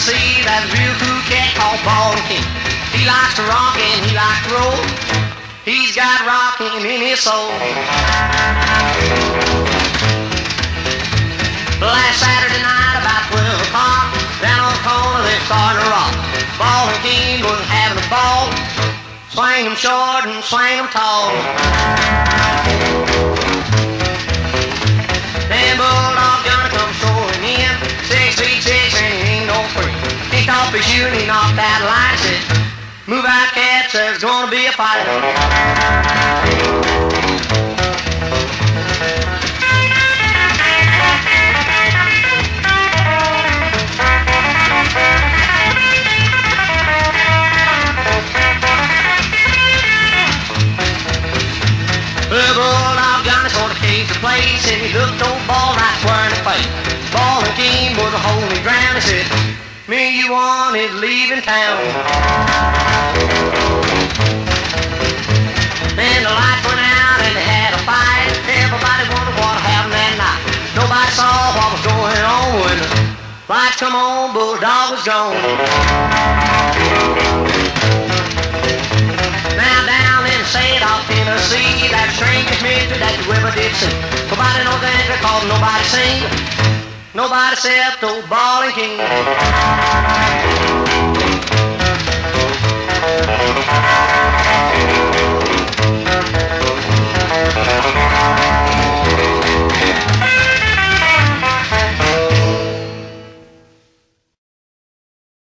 see that real cool cat called Ballin' Keen. He likes to rock and he likes to roll. He's got rockin' in his soul. Last Saturday night about 12 o'clock, down on the corner they started to rock. Ballin' Keen was having a ball. Swing 'em short and swing 'em tall. Off he knocked that line, Move out, cats, there's gonna be a fight. Place, and he looked old ball right square in the face. Ballin' Keen was a holy ground. He said, "Me, you wanted leaving town." Then the lights went out and they had a fight. Everybody wondered what happened that night. Nobody saw what was going on when the lights come on. Bulldog was gone. Now down in St. Tennessee, that strangest mystery that you ever did see. Nobody knows the answer cause nobody seen. Nobody except old Ball and King.